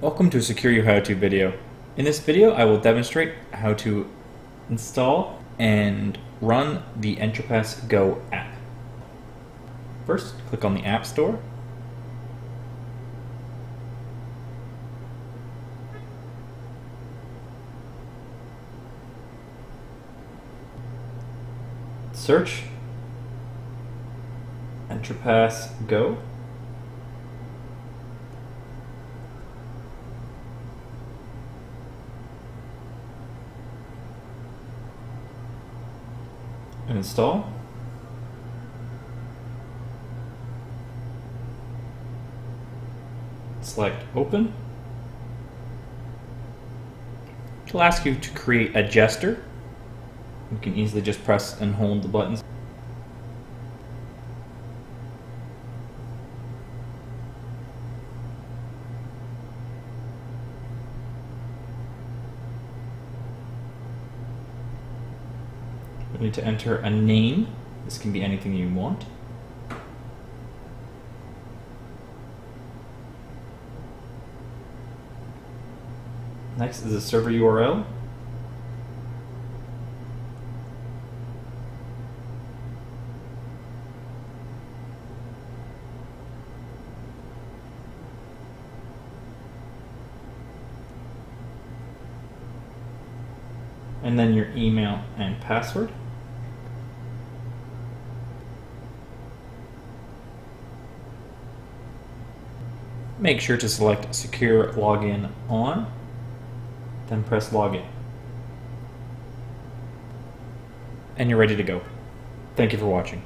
Welcome to a SecurU How-To video. In this video I will demonstrate how to install and run the Entrapass Go app. First, click on the App Store. Search Entrapass Go. and install. Select open. It'll ask you to create a gesture. You can easily just press and hold the buttons. You need to enter a name. This can be anything you want. Next is a server URL. And then your email and password. Make sure to select Secure Login On, then press Login. And you're ready to go. Thank you for watching.